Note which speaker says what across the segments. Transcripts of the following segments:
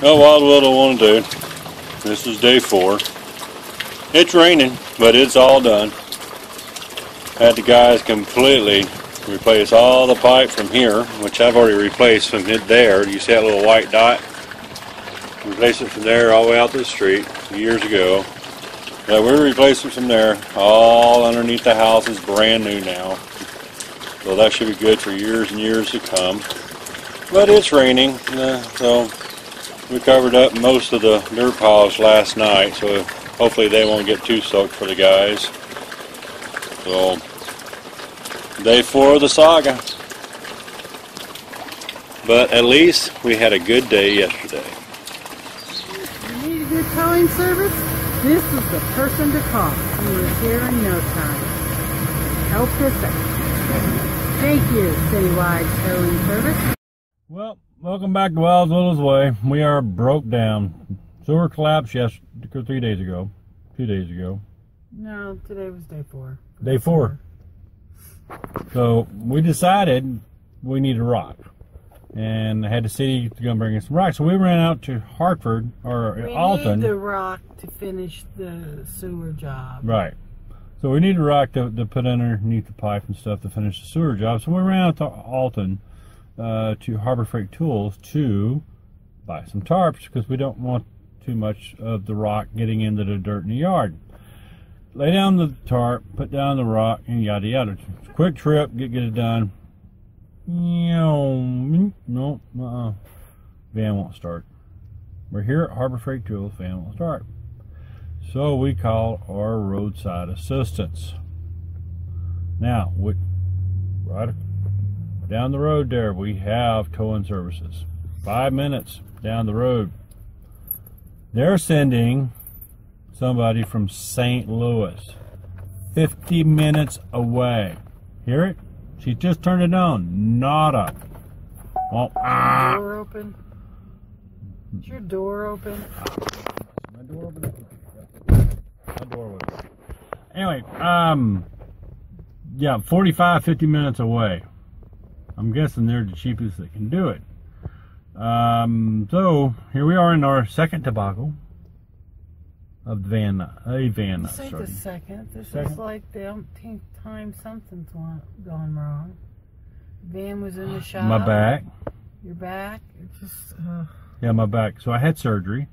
Speaker 1: Oh, want to do. This is day four. It's raining, but it's all done. Had the guys completely replace all the pipe from here, which I've already replaced from it there. You see that little white dot? Replace it from there all the way out to the street years ago. Yeah, we're replacing from there. All underneath the house is brand new now. So that should be good for years and years to come. But it's raining, uh, so we covered up most of the dirt piles last night, so hopefully they won't get too soaked for the guys. So, day four of the saga. But at least we had a good day yesterday.
Speaker 2: You need a good towing service? This is the person to call. We are here in no time. Help us out. Thank you, Citywide Towing Service.
Speaker 1: Well, welcome back to Wild Willows Way. We are broke down. Sewer collapsed yes, three days ago. Two days ago.
Speaker 2: No, today was day four.
Speaker 1: Day four. So we decided we need a rock. And I had the city to go and bring us some rocks. So we ran out to Hartford or
Speaker 2: We
Speaker 1: Alton.
Speaker 2: need the rock to finish the sewer job.
Speaker 1: Right. So we need a rock to, to put underneath the pipe and stuff to finish the sewer job. So we ran out to Alton uh, to Harbor Freight Tools to buy some tarps because we don't want too much of the rock getting into the dirt in the yard. Lay down the tarp, put down the rock, and yada yada. Quick trip, get get it done. No, no, uh-uh. Van won't start. We're here at Harbor Freight Tools. Van won't start. So we call our roadside assistance. Now, we, right down the road there, we have towing services. Five minutes down the road. They're sending somebody from St. Louis, 50 minutes away. Hear it? She just turned it on. Nada. Oh, ah.
Speaker 2: Door open? Is your door open?
Speaker 1: My door open? My door was. Anyway, um, yeah, 45, 50 minutes away. I'm guessing they're the cheapest that can do it. Um, so here we are in our second tobacco of van, a van.
Speaker 2: This ain't
Speaker 1: sorry.
Speaker 2: the second. This
Speaker 1: Second?
Speaker 2: is like the umpteenth time something's gone wrong. Van was in the shop.
Speaker 1: My back.
Speaker 2: Your back. It just. Uh,
Speaker 1: Yeah, my back. So I had surgery,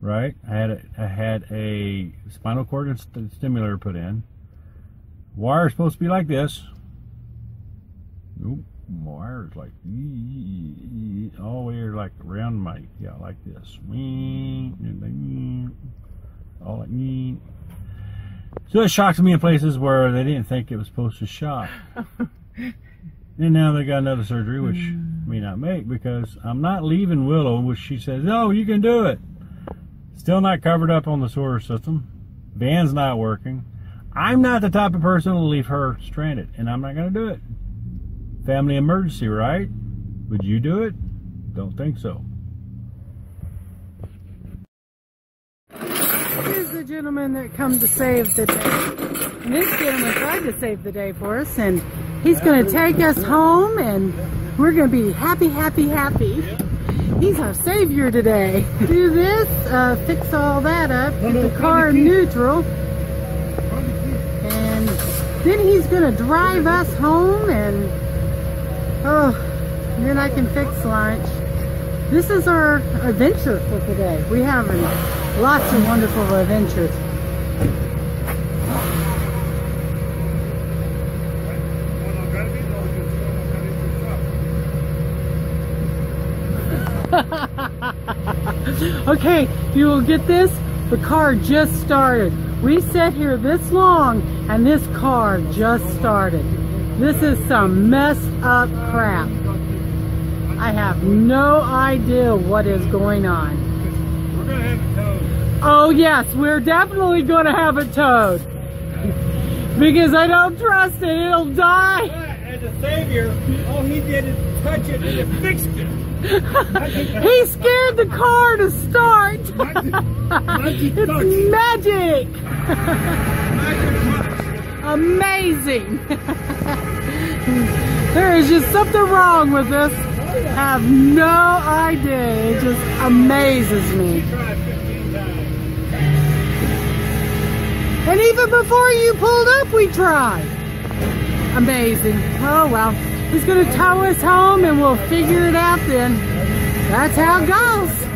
Speaker 1: right? I had a, I had a spinal cord st- stimulator put in. Wire's supposed to be like this. Nope, wire's like all the way like around my yeah like this. All like so it shocks me in places where they didn't think it was supposed to shock. And now they got another surgery, which hmm. may not make because I'm not leaving Willow, which she says, "No, you can do it." Still not covered up on the sewer system. Van's not working. I'm not the type of person to leave her stranded, and I'm not going to do it. Family emergency, right? Would you do it? Don't think so.
Speaker 2: Here's the gentleman that come to save the day. And this gentleman tried to save the day for us, and he's going to take us home, and we're going to be happy, happy, happy. He's our savior today. Do this, uh, fix all that up, get the car neutral, and then he's going to drive us home, and oh, then I can fix lunch. This is our adventure for today. We have lots of wonderful adventures. Okay, you will get this. The car just started. We sat here this long and this car just started. This is some messed up crap. I have no idea what is going on.
Speaker 1: We're gonna have it towed.
Speaker 2: Oh yes, we're definitely going to have it towed. Because I don't trust it, it'll die.
Speaker 1: As a savior, all he did is touch it and it fixed it.
Speaker 2: He scared the car to start. it's magic. Amazing. there is just something wrong with this. I have no idea. It just amazes me. And even before you pulled up, we tried. Amazing. Oh well. He's going to tow us home and we'll figure it out then. That's how it goes.